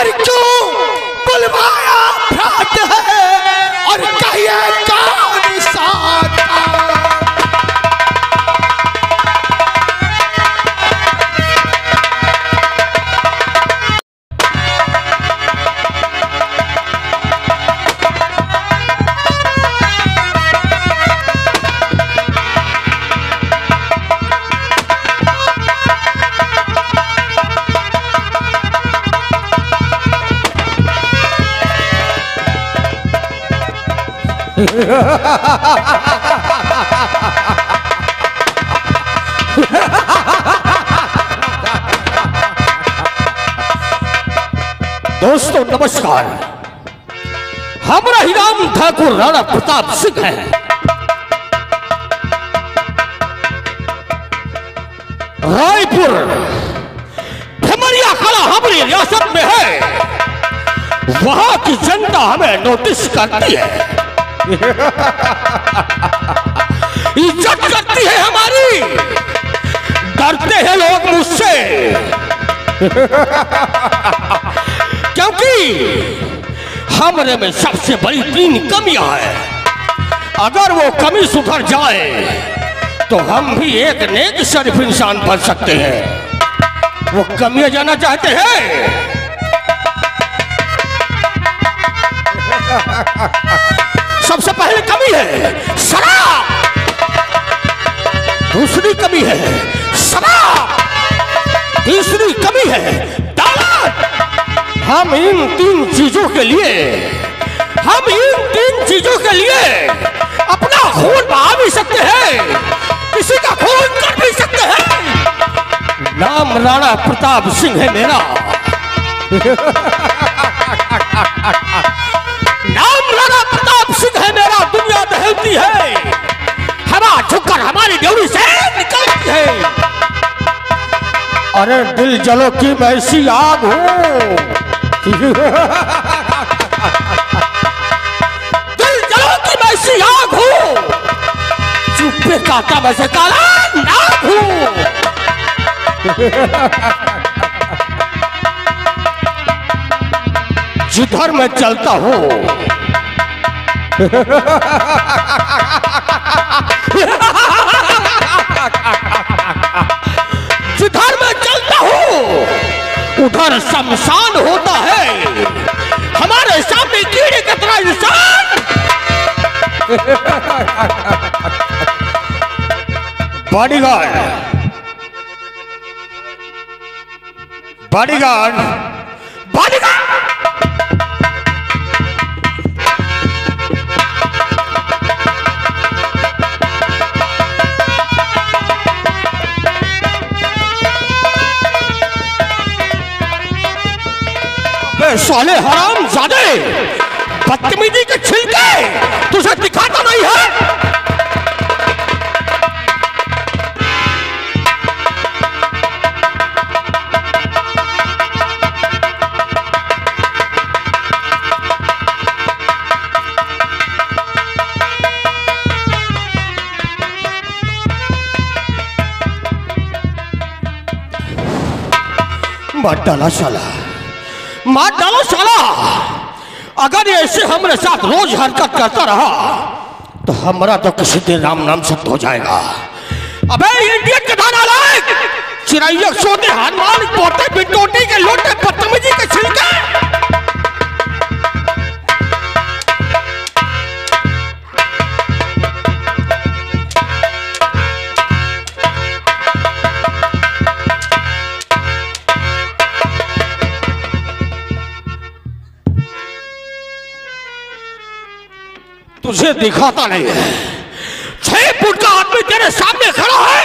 और क्यों बुलवाया है और कहिए दोस्तों, नमस्कार। हमारा ही नाम ठाकुर, राणा प्रताप सिंह है। रायपुर कला हमारी रियासत में है। वहाँ की जनता हमें नोटिस करती है। इज़्ज़त करती है हमारी। डरते हैं लोग मुझसे। क्योंकि हमरे में सबसे बड़ी तीन कमियाँ है। अगर वो कमी सुधर जाए तो हम भी एक नेक शरीफ इंसान बन सकते हैं। वो कमियाँ जाना चाहते हैं। सबसे पहले कमी है, शराब। दूसरी कमी है, शराब। तीसरी कमी है दौलत हम इन तीन चीज़ों के लिए, हम इन तीन चीज़ों के लिए अपना खून बहा भी सकते हैं, किसी का खून कर भी सकते हैं। नाम राणा प्रताप सिंह है मेरा। झुककर से निकलती है। अरे दिल जलो की मैं ऐसी आग हूँ। दिल जलो की ऐसी आग हूँ। चुप्पे काटा मैं से काला नाग हूँ। जिधर मैं चलता हूँ। उधर शमशान होता है। हमारे सामने कीड़े का तरह इंसान। बॉडीगार्ड। बॉडीगार्ड। बॉडीगार्ड। साले हराम जादे। बदतमीजी के छिलके। तुझे दिखाता नहीं है। मत डाला साला। मार डालो साला। अगर ऐसे हमारे साथ रोज हरकत करता रहा तो हमारा तो किसी दिन राम नाम सत्य हो जाएगा। अबे इंडियन के दाना लायक चिड़ैया सोते हनुमान पोते बिटोटी के लोटे बदतमीजी के छिलके। तुझे दिखाता नहीं है। छह फुट का आदमी तेरे सामने खड़ा है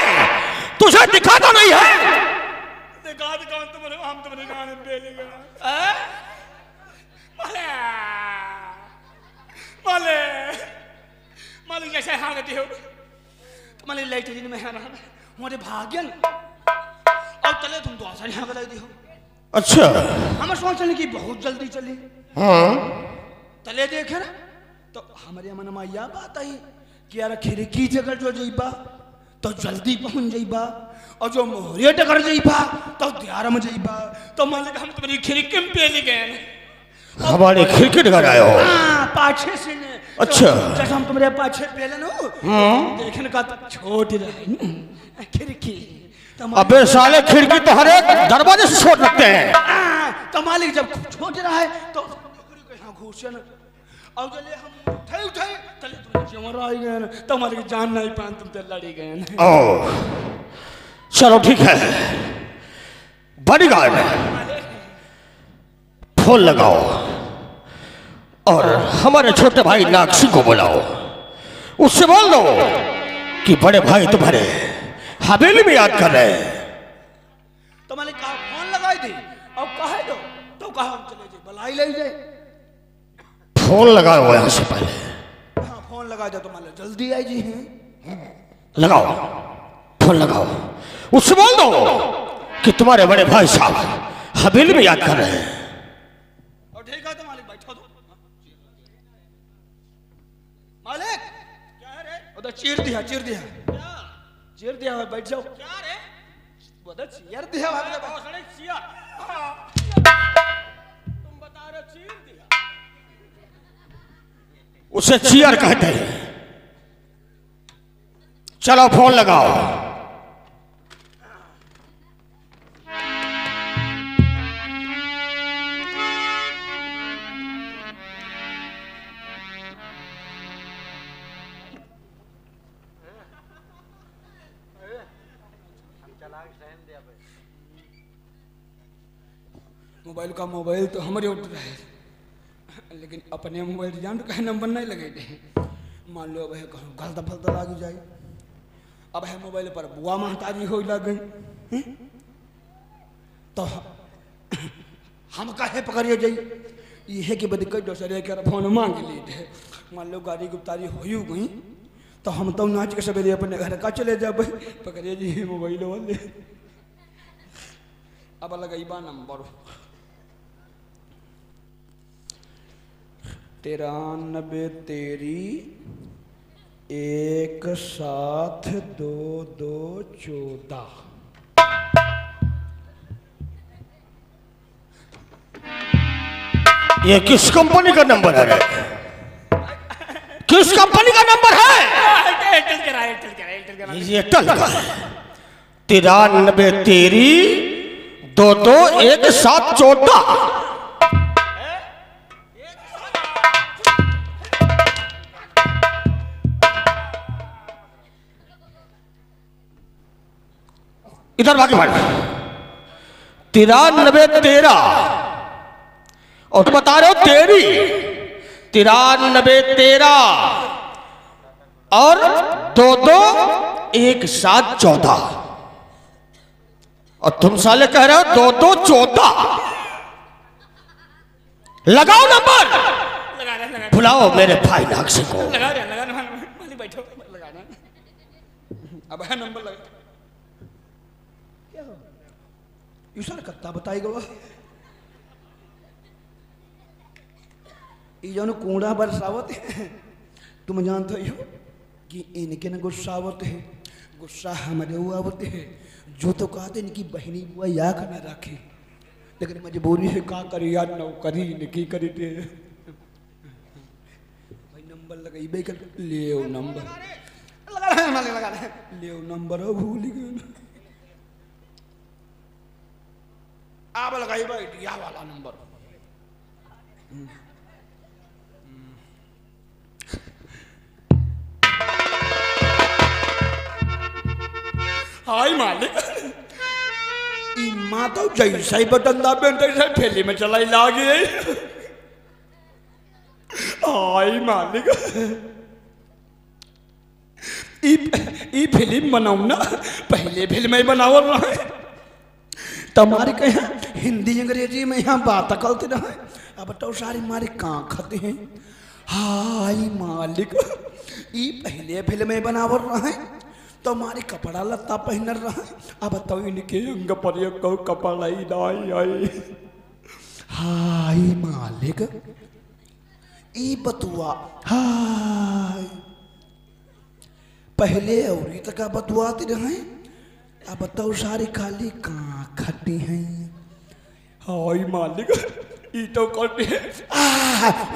तुझे दिखाता नहीं है। दिखा दिखा तुम्हारे हम तुम्हारे गाने बेलेगा माले। माले। माले जैसे हाँ गए हो। तो लाइट दिन में हाँ हमारे भाग्यन। और तले तुम तो आसानी हाँ गए हो। अच्छा। हमें सोचने की बहुत जल्दी चली। हाँ। तले देखे ना? तो हमारे मन में यह बात आई कि यार खिड़की जगह जो जइबा तो जल्दी पहुँच जइबा और जो मोहरिया टकर जाइबा तो दियार में जाइबा। तो मालिक हम तुम्हारी खिड़की में पेली गए हमारे क्रिकेट घर आए हो। हाँ, पाछे से ने। अच्छा। तो जैसे हम तुम्हारे पाछे पेले नो देखने का तो छोट रहे खिड़की। तो अबे साले खिड़की तो हर एक दरवाजे से छोड़ रखते हैं। हाँ, तो मालिक जब छोट रहा है तो घुसे न और जले हम उठे उठे। तले तुम जमर आई गए न? तो मालिक जान नहीं पान तुम तो लड़ी गए ओ चलो ठीक है। बॉडीगार्ड फ़ोन लगाओ और हमारे छोटे भाई नाक्षी को बुलाओ। उससे बोल दो कि बड़े भाई तुम्हारे हवेली में याद कर रहे हैं। तो कहा फ़ोन लगाई दी और कहे दो तो कहा हम चले जाए बुलाई ले जाए। फ़ोन लगा लगाओ यहाँ से पहले। हाँ फ़ोन लगा दो तो मालिक जल्दी आई जी। हैं लगाओ। फ़ोन लगाओ। उससे बोल दो कि तुम्हारे बड़े भाई साहब हबील में याद कर रहे हैं। और ठीक है तो मालिक बैठो दो मालिक! क्या है रे? उधर चीर दिया चीर दिया। चीर दिया है बैठ जाओ क्या रे? उधर चीर दिया है भोसड़े चिया तुम बता रहे चीर दिया। उसे चीयर कहते हैं। चलो, फ़ोन लगाओ। मोबाइल का मोबाइल तो हमारे उठ रहा है। लेकिन अपने मोबाइल जान कहे नंबर नहीं लगे थे। मान लो अब है कहूँ गलत फलता लाग जाए अब है मोबाइल पर बुआ महताजी हो लग गई तो हम काहे पकड़िए जाई? ये कि बदी कई दूसरे के फ़ोन मांग ली थे मान लो गाड़ी गुप्तारी हो गई तो हम तो नाच के सवेरे अपने घर का चले जाब पकड़िए जी मोबाइल वाले। अब लगैबा नंबर। तिरानबे तेरी, एक सात दो दो चौदह ये किस कंपनी का नंबर है? किस कंपनी का नंबर है? एयरटेल का। तिरानबे तेरी, दो दो, एक सात चौदह इधर बाकी भाई तिरानबे तेरह और बता रहे हो तेरी। तिरानबे तेरह और दो दो, एक सात चौदह। और तुम साले कह रहे हो दो दो चौदह। लगाओ नंबर। बुलाओ मेरे भाई नागसे को। लगा रहे लगा रहे बैठो लगा अब है नंबर लगा क्या हो यूसर कत्ता बताएगा ये जौन कूड़ा बरसावत है। तुम जानते हो कि इनके न गुस्सावत है। गुस्सा हमारे आवत है। जो तो कहते इनकी बहनी बुआ या कर न रखे। लेकिन मजबूरी है का करी यार नौकरी इनकी करी थे भाई नंबर लगाइबे कर ले नंबर। लगा रहे हैं लगा रहे हैं ले नंबर भूल गए आप लगाइबे इंडिया वाला नंबर। हाय मालिक। ई माँ तो जैसे ही बटन दाबे तैसे फैली में चलाई लागे हाय मालिक। ई फ़िल्म बनाऊ ना, पहले फ़िल्म ही बनाओ रहे तुम्हारे कहे, हिंदी अंग्रेज़ी में यहाँ बात करते रहे। अब तो सारी मारे कहाँ खाते हैं? हाय मालिक, ई पहले फ़िल्म में बनावल रहे। तो हमारे कपड़ा लत्ता पहन रहे। अब तो इनके अंग पर ये को कपड़ा ही नहीं आई। हाय मालिक, ई बतुआ, हाय। पहले औरत का बतुआते रहे। अब बताओ सारी खाली कहाँ खटी हैं? हाय मालिक ई तो करते हैं।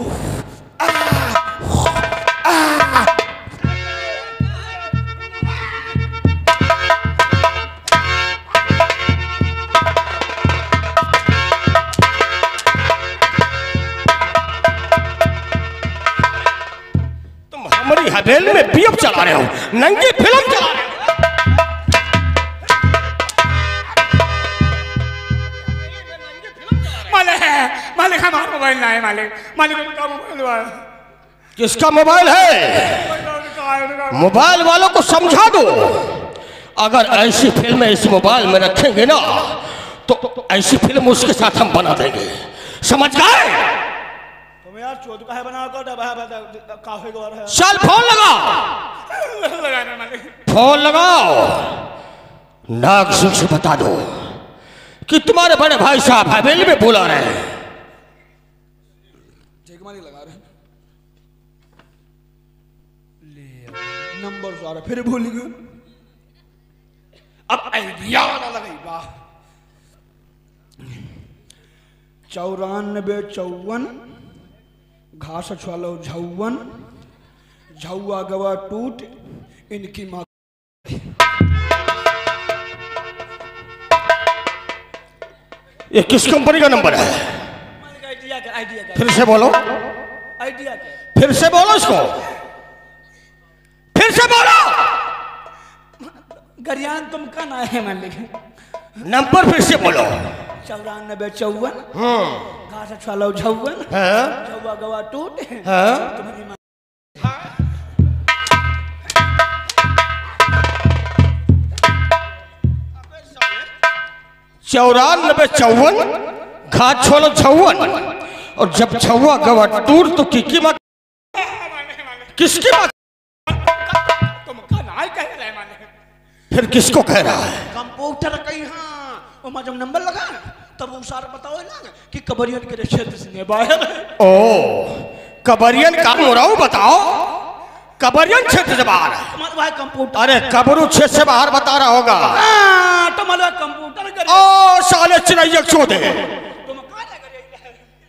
हमारी हवेली में बीएफ चला रहे हो नंगी फ़िल्म चला मोबाइल ना है मालिक। मालिक उनका मोबाइल किसका मोबाइल है मोबाइल वालों को समझा दो। अगर ऐसी फ़िल्में इस मोबाइल में रखेंगे ना तो ऐसी फ़िल्म उसके साथ हम बना देंगे। समझ गए? तुम यार चोद का है बना कर दबा काफ़ी गौर है। चल फ़ोन लगा फ़ोन लगाओ। नाग सिंह से बता दो कि तुम्हारे बड़े भाई साहब हवेली में बुला रहे हैं। ठीक मानी लगा रहे ले नंबर सारा फिर भूल गए अब आइडिया वाला लगाई वाह। चौरानबे चौवन घास छालो झौवन झौआ गवा टूट इनकी माँ ये किस कंपनी का नंबर है? आइडिया क्या फिर से बोलो। आइडिया क्या? फिर से बोलो इसको। फिर से बोलो। गरियान तुम का ना है मालिक। नंबर फिर से बोलो। चौरानबे चौवन। हम्म घास छालो झौवन। हाँ। झौआ गवा टूट। हाँ। तुम्हारी माँ। चौरानबे चौवन घाट छोलो छवन और जब छवा गवा टूर तो मत किसकी तुम का कह रहे मालिक फिर किसको कह रहा है? कंप्यूटर कहीं हाँ। मैं जब नंबर लगा तब वो सारा बताओ ना कि कबरियन के क्षेत्र से बाहर ओ कबरियन का मोराऊ बताओ। कबरियन क्षेत्र से बाहर है। भाई कंप्यूटर अरे कबरू क्षेत्र से बाहर बता रहा होगा। हाँ, तुम्हारे कंप्यूटर ओ साले चिड़ैया तुम कहाँ रह गए? हम्म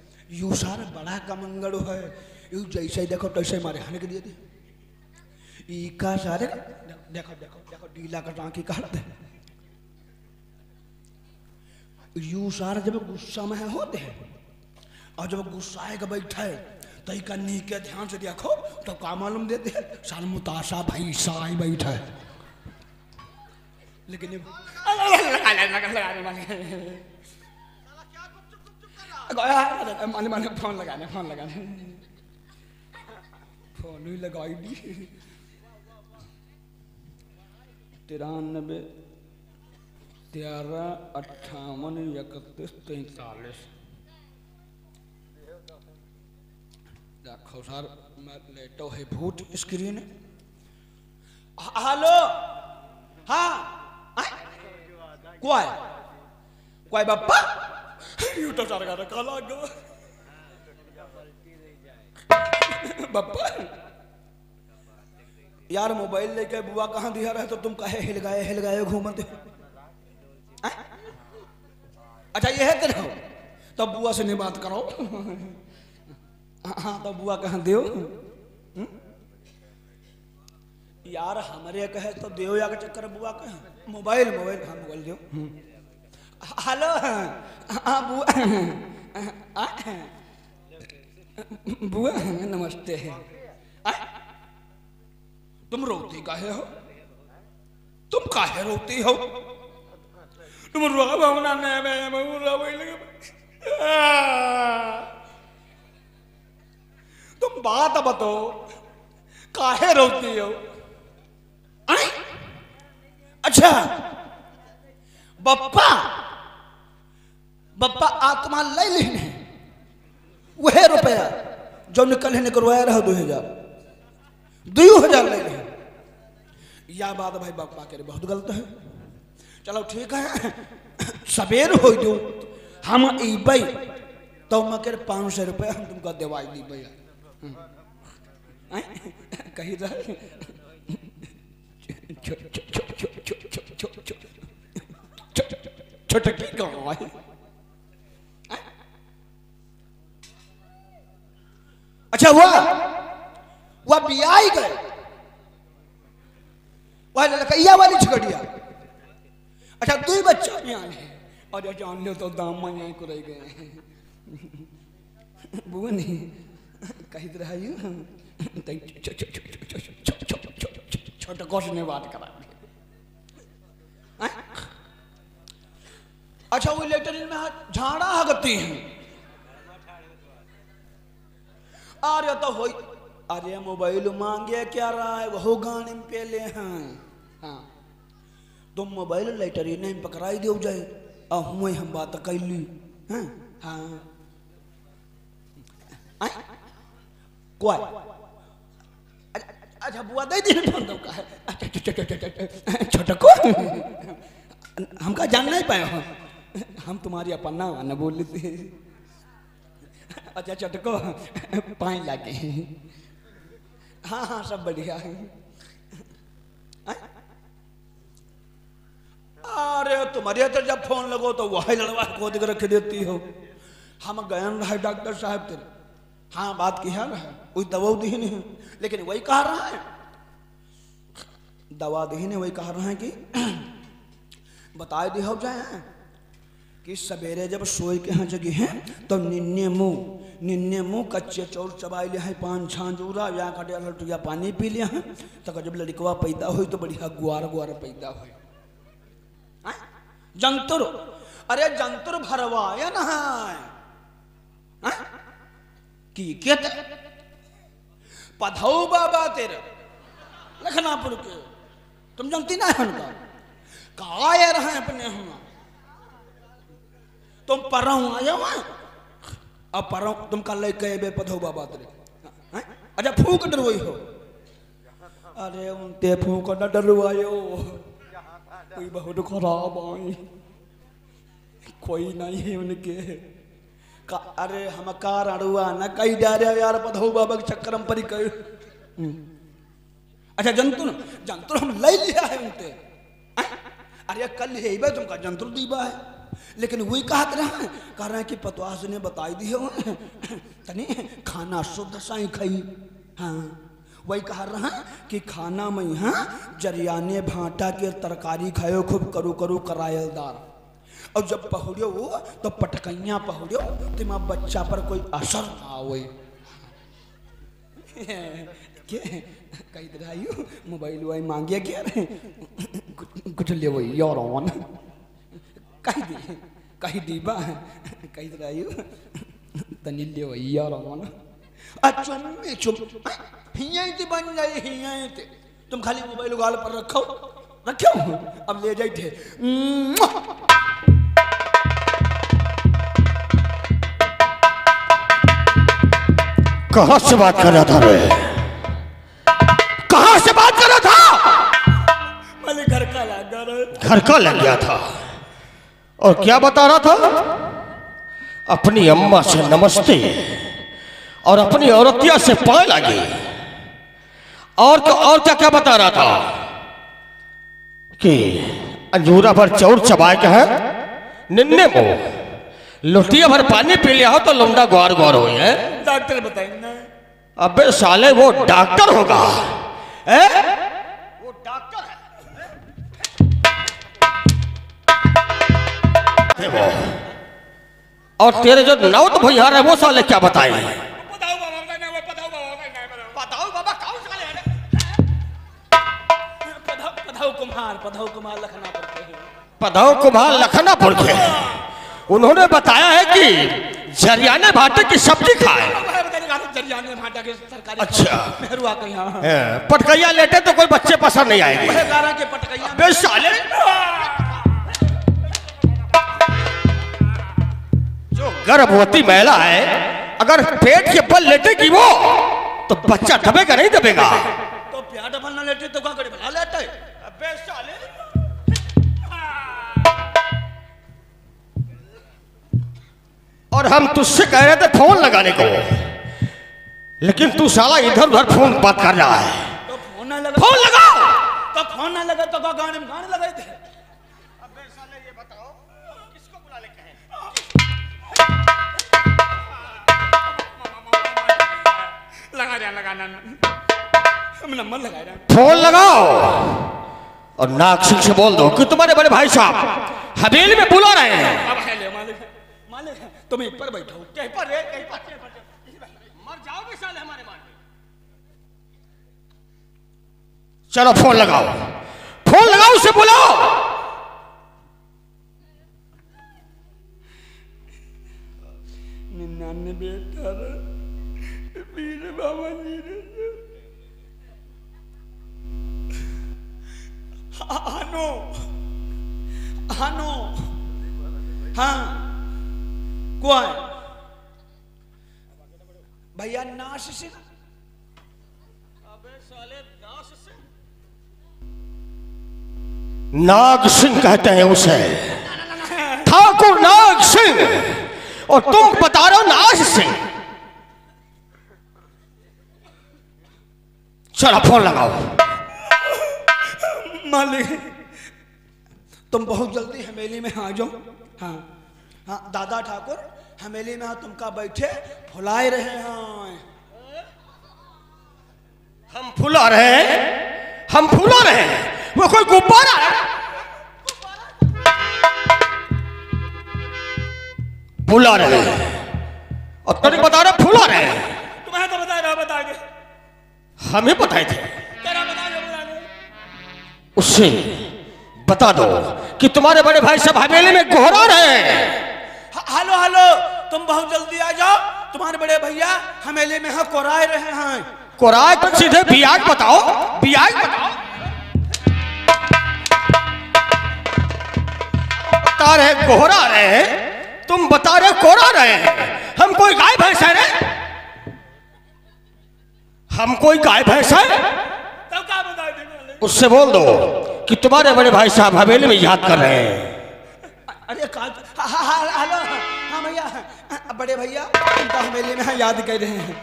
यू सारा बड़ा कमंगड़ है। यू जैसे देखो, तैसे मारे खाने के दिए। थे ई का सारे, देखो देखो देखो, डीला का टांकी का हालत है यू सारा जब गुस्सा में होते हैं, और जब गुस्सा के बैठा है तो का नीके ध्यान से देखो तो का मालूम देते हैं साल मुताशा भाई साई बैठा। है लेकिन ये- लगा ले लगा लगा ले मालिक माने माने फ़ोन लगाने फ़ोन लगाने फ़ोन ही लगाई दी तिरानबे तेरह अट्ठावन इकतीस तैतालीस देखो सर मैं लेटो है भूत स्क्रीन हेलो हाँ कोई कोई बापा यू तो सारा गाना काला गया? बापा यार, मोबाइल लेके बुआ कहाँ दिया रहे तो तुम कहे हिल गए हिल गए घूमते अच्छा ये है तेरे तो बुआ से नहीं बात करो। हाँ तो बुआ कहाँ दियो? हम्म? यार, हमारे कहे तो दियो या के चक्कर बुआ कहे? मोबाइल मोबाइल हाँ मोबाइल दियो? हेलो। हाँ बुआ। आ? बुआ, नमस्ते। आ? तुम रोती काहे हो? तुम काहे रोती हो? तुम भावना तुम बात बताओ, काहे रोती हो? अच्छा। बप्पा। बप्पा आत्मा ले लेने वह रुपया जो निकल है करवाया रहा दो हज़ार दो हज़ार ले ले या बात भाई बप्पा के बहुत गलत है चलो ठीक है सवेर हो जो हम ईबई तो मकर पाँच सौ रुपया हम तुमको दिवाई दी भैया? कही रहा छोटकी गाँव है अच्छा हुआ वह बियाई गए वह लड़कैया वाली छगड़िया अच्छा दो बच्चा यहाँ है और ये जान लो तो दाम यहाँ को रह गए हैं बुआ नहीं कही तो रहा छोटे कोश ने बात करा अच्छा वो लेटरिन में झाड़ा हगती हैं अरे तो हो अरे मोबाइल मांगे क्या रहा है वो गाने में पे ले हैं। हाँ। तुम मोबाइल लेटरिन में पकड़ाई दो जाए। आ हुए हम बात कैली हैं। हाँ। आय? कोई अच्छा- अच्छा बुआ दे दी फ़ोन तो का। है अच्छा, अच्छा, छोटा को। हमका जान नहीं पाए हम तुम्हारी अपना न बोल लेते अच्छा चटको पाए लागे हाँ हाँ सब बढ़िया। है अरे, तुम्हारे तो जब फ़ोन लगो तो वही लड़वा खोद के रख देती हो। हम गए रहे डॉक्टर साहब तेरे। हाँ बात की है ना? कोई दवा दी नहीं। लेकिन वही कह रहा है। दवा दी ने वही कह रहा है कि बताए दी हो जाए। कि सवेरे जब सोए के यहाँ जगह है तो निन्ने मुँह निन्ने मुँह कच्चे चौर चबाई लिया है, पान छान जूरा, या कटे लटुया पानी पी लिया है तो जब लड़कवा पैदा हुई तो बढ़िया गुआर गुआर पैदा हुई जंतुर, अरे जंतुर भरवाया ना है। की बाबा तेरे, लखनापुर के। तुम जानती ना है उनका? रहे अपने हम तुम परहू आया हुआ? अब परहू तुम कल कहे बे पधौ बाबा तेरे। अच्छा फूक डरवई हो। अरे उनते फूक न डरवायो। कोई बहुत खराब आई। कोई नहीं है उनके। का, अरे हम कार अड़ुआ न कई डारे यार पधौ बाबा के चक्कर हम परी कर अच्छा जंतुर जंतुर हम ले लिया है उनते। अरे कल है तुमका जंतुर दीबा है। लेकिन वही कहत रहा कह रहे हैं कि पतवास ने बताई दी हो तनी खाना शुद्ध साई खाई। हाँ वही कह रहा है कि खाना में यहाँ जरियाने भाटा के तरकारी खायो, खूब करू करू करायलदार और जब पहुड़ियो वो तो पटकैया पहुड़ियो तिमा बच्चा पर कोई असर ना आवे के, कही मोबाइल वाई मांगिया क्या? कुछ ले वही, यार ऑन। कही दी कही दीबा कही दरायु तनी ले वही यार ऑन अच्छा में चुप। हिया ही बन जाए हिया ही ते। तुम खाली मोबाइल गाल पर रखो। रखो? अब ले जाई थे कहाँ से बात कर रहा था रे कहाँ से बात कर रहा था? मैंने घर का लागा रहे घर का लग गया था। और क्या बता रहा था? अपनी अम्मा से नमस्ते और अपनी औरतिया से पाए लगी। और और क्या क्या बता रहा था? कि अंजूरा भर चौर चबाए के है निन्ने मुँह लुटिया भर पानी पी लिया हो तो लौंडा ग्वार ग्वार हो है डॉक्टर बताएँगे अबे साले वो डॉक्टर होगा। है? और तेरे जो नौत भैया है वो साले क्या बताए? है है है हैं पधाओ कुमार लखनापुर के। उन्होंने बताया है कि जरियाने भाटे की सब्ज़ी खाए। अच्छा। यहाँ हैं, पटकैया लेटे तो कोई बच्चे पसंद नहीं आएँगे। साले गर्भवती महिला है अगर पेट के बल लेटेगी वो तो बच्चा दबेगा नहीं दबेगा? तो प्यार डबल ना लेटे तो क्या करे अबे साले और हम तुझसे कह रहे थे फ़ोन लगाने को लेकिन तू साला इधर उधर फ़ोन बात कर रहा है। तो फ़ोन ना लगा। फ़ोन लगाओ! तो फ़ोन ना लगा तो गाने में गाने लगाए थे? लगा दिया लगाना हम फ़ोन लगाओ। और नाक सिंह से बोल दो कि तुम्हारे बड़े भाई साहब हवेली में बुला रहे हैं। अब है ले मालिक मालिक तुम ऊपर बैठो। कहीं पर रे कहीं पर। कहीं पर मर जाओगे साले हमारे मार चलो फ़ोन लगाओ। फ़ोन लगाओ उसे बुलाओ। निन्यानवे अठारह वीर बाबा जी ने हानो हानो हाँ। कौन? भैया नाश से अबे साले नाश से। नाग सिंह कहते हैं उसे। ठाकुर नाग सिंह। और तुम बता रहे हो नाग सिंह चलो फ़ोन लगाओ। मालिक तुम बहुत जल्दी हमेली में आ जाओ। हाँ हाँ दादा ठाकुर हमेली में हाँ तुमका बैठे फुलाए रहे हैं। हम फुला रहे हैं? हम फुला रहे हैं? वो कोई गुब्बारा है? फुला रहे हैं। और तुम बता रहे फुला रहे हैं। तुम्हें तो बता रहा बता के। हमें बताए थे। तेरा बता उससे दो कि तुम्हारे बड़े भाई सब हवेली में गोहरा रहे हैं। हेलो हेलो तुम बहुत जल्दी आ जाओ। तुम्हारे बड़े भैया हमेले में हाँ कोराए रहे हैं। कोराए पर सीधे बियाज बताओ बियाज बताओ। बता रहे कोहरा रहे तुम बता रहे कोरा रहे हम कोई गाय भैंस है रे? हम कोई गाय भैंस है तब क्या बता उससे बोल दो कि तुम्हारे बड़े भाई साहब हवेली में याद कर रहे हैं। अरे हाँ हाँ हाँ हेलो। हाँ भैया। हाँ, बड़े भैया हमेले में हाँ याद कर रहे हैं।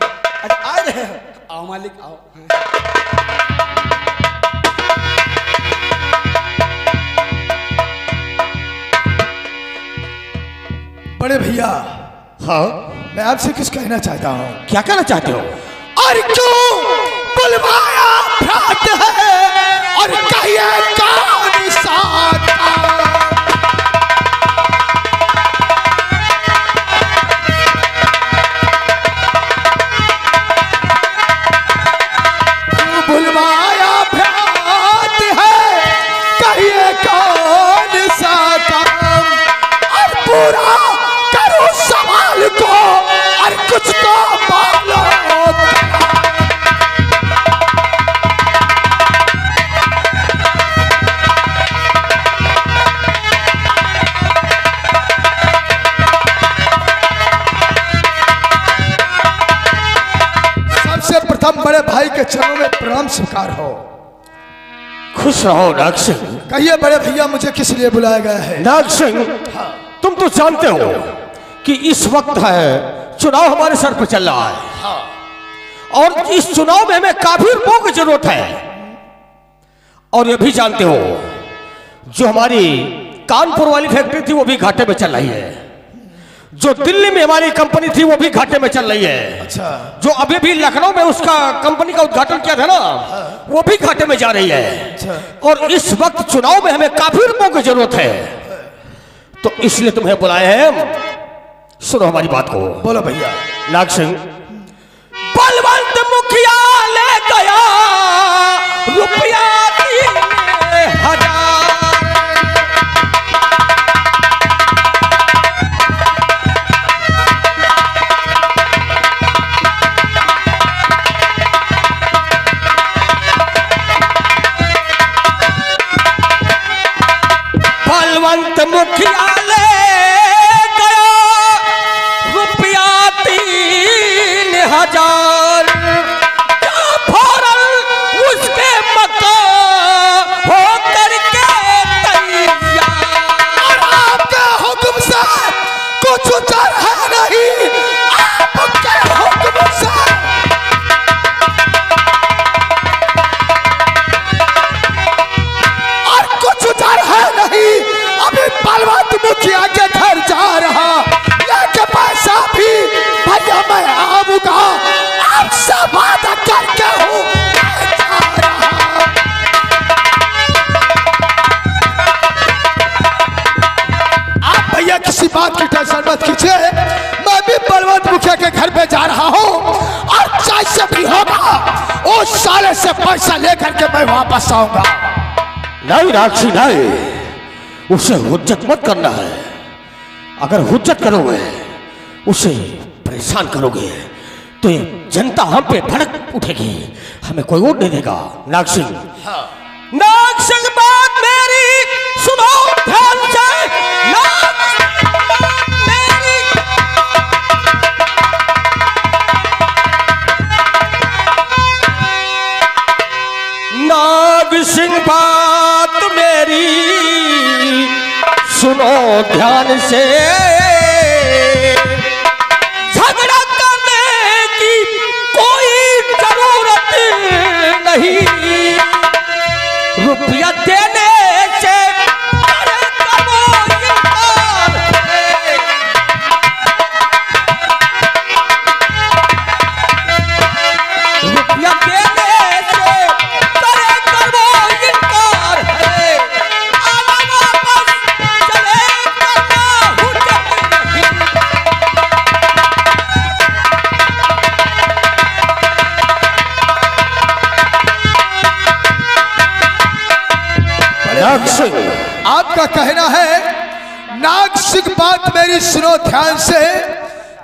आ रहे हो। आओ मालिक आओ। बड़े भैया हाँ? मैं आपसे कुछ कहना चाहता हूँ। क्या कहना चाहते हो? और क्यों बुलवाया भ्रात है और कहिए कौन साथ में प्रणाम स्वीकार हो। खुश रहो नाग सिंह। कहिए बड़े भैया मुझे किस लिए बुलाया गया है? नाग सिंह तुम तो जानते हो कि इस वक्त है चुनाव हमारे सर पर चल रहा है। और इस चुनाव में हमें काफ़ी रुपयों की ज़रूरत है। और ये भी जानते हो जो हमारी कानपुर वाली फैक्ट्री थी वो भी घाटे में चल रही है। जो दिल्ली में हमारी कंपनी थी वो भी घाटे में चल रही है। अच्छा। जो अभी भी लखनऊ में उसका कंपनी का उद्घाटन किया था ना वो भी घाटे में जा रही है। अच्छा। और इस वक्त चुनाव में हमें काफ़ी लोगों की ज़रूरत है। तो इसलिए तुम्हें बुलाए हैं सुनो हमारी बात को। बोलो भैया। नाग सिंह तो मुखिया ले गया रुपया तीन हज़ार। मैं वापस आऊँगा। नहीं राक्षी नहीं उसे हुज्जत मत करना है। अगर हुज्जत करोगे उसे परेशान करोगे तो ये जनता हम पे भड़क उठेगी। हमें कोई वोट नहीं देगा। नाक्षी सिंह ध्यान से आपका कहना है नाग सिंह बात मेरी सुनो ध्यान से।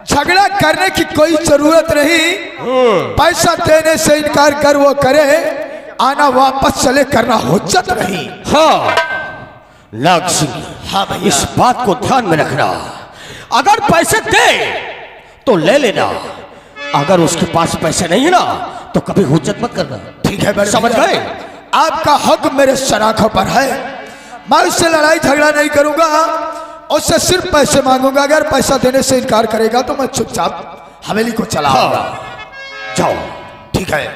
झगड़ा करने की कोई ज़रूरत नहीं। पैसा देने से इनकार कर वो करे आना वापस चले करना हुज्जत नहीं। हाँ। नाग सिंह हाँ भैया। इस बात को ध्यान में रखना। अगर पैसे दे तो ले लेना। अगर उसके पास पैसे नहीं है ना तो कभी हुज्जत मत करना। ठीक है समझ। गए? आपका हक मेरे सराखों पर है। मैं उससे लड़ाई झगड़ा नहीं करूँगा उससे सिर्फ़ पैसे मांगूँगा। अगर पैसा देने से इनकार करेगा तो मैं चुपचाप हवेली को चलाऊँगा। हाँ। जाओ। ठीक है।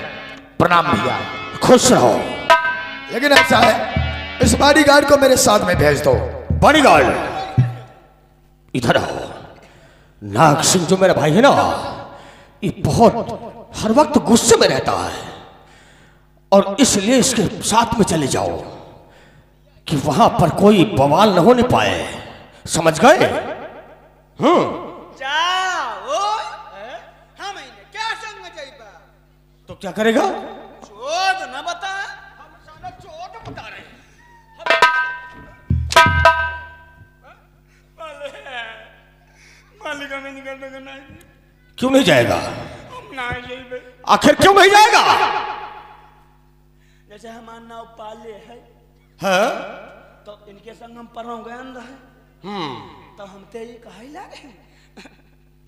प्रणाम भैया। खुश रहो। लेकिन ऐसा है इस बॉडी गार्ड को मेरे साथ में भेज दो। बॉडी गार्ड इधर आओ। नाग सिंह जो मेरा भाई है ना ये बहुत हर वक्त गुस्से में रहता है। और इसलिए इसके साथ में चले जाओ। कि वहाँ पर कोई बवाल न होने पाए। समझ गए? जाओ। हम इन्हें क्या संग जाइबा तो क्या करेगा? चोद न बता। हम साला चोद बता रहे मालिक हमें निकल देगा नहीं क्यों नहीं जाएगा? ना जाइबे आखिर क्यों नहीं जाएगा? जैसे हमारा नाव पाले है हाँ? तो इनके संग हम परों गए रहे तो हम ते ये कहे लगे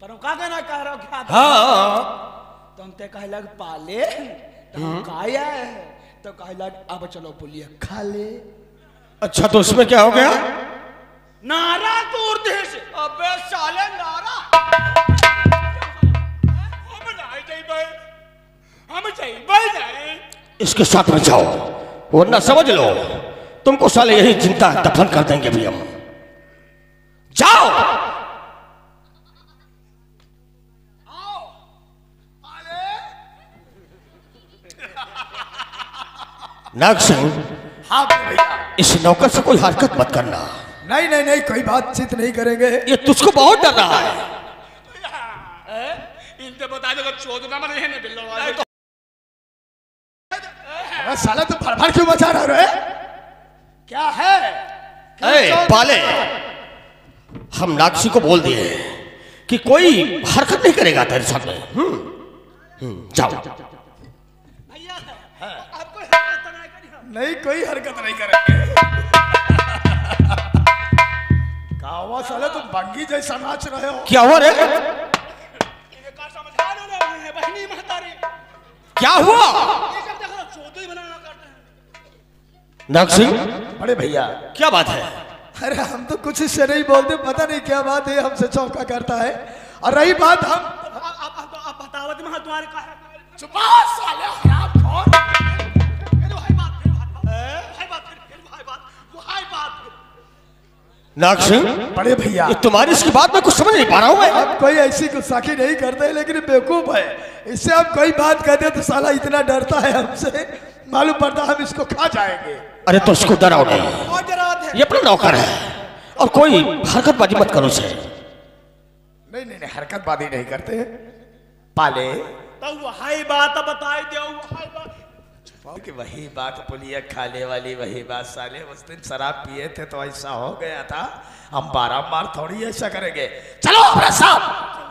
परों का कहना कह रहा क्या? हाँ। तो हम ते कहे लग पाले तो हम काया है। तो कहे लग अब चलो पुलिया खा ले। अच्छा तो उसमें क्या हो गया? नारा दूर देश। अबे साले नारा। हम नहीं। इसके साथ में जाओ। वरना समझ लो। तुमको साले यही चिंता दफन कर देंगे भी हम। जाओ। नाग सिंह हाँ भैया। इस नौकर से कोई हरकत मत करना। नहीं नहीं नहीं कोई बातचीत नहीं करेंगे। ये तुझको बहुत डर रहा है। इनसे बता दो चोद ना मरे हैं बिल्लो वाले। अरे साला तो फड़फड़ क्यों मचा रहा रे क्या है? ए, पाले हम नागसी को बोल दिए कि कोई हरकत नहीं करेगा तेरे साथ में। हम्म, हम्म, जाओ। भैया आपको हरकत नहीं कोई हरकत नहीं करेंगे। कावा साले तुम बंगी जैसा नाच रहे हो। क्या हुआ रे? इन्हें का समझा रहे हैं बहनी क्या हुआ? नाग सिंह? बड़े भैया। क्या बात है? अरे हम तो कुछ इससे नहीं बोलते पता नहीं क्या बात है हमसे चौंका करता है। और रही बात हम है नाग सिंह बड़े भैया तुम्हारी इसकी बात में कुछ समझ नहीं पा रहा हूँ मैं। अब कोई ऐसी गुस्साखी नहीं करते लेकिन बेवकूफ़ है। इससे हम कोई बात कहते तो साला इतना डरता है हमसे। मालूम पड़ता हम इसको खा जाएँगे। अरे तो उसको डराओ नहीं। ये अपना नौकर है। और कोई हरकतबाजी मत करो उसे। नहीं नहीं नहीं हरकतबाजी नहीं करते। पाले। तो वही बात बताई दे कि वही बात पुलिया खाने वाली वही बात साले उस दिन शराब पिए थे तो ऐसा हो गया था। हम बारम्बार थोड़ी ऐसा करेंगे। चलो अपना साहब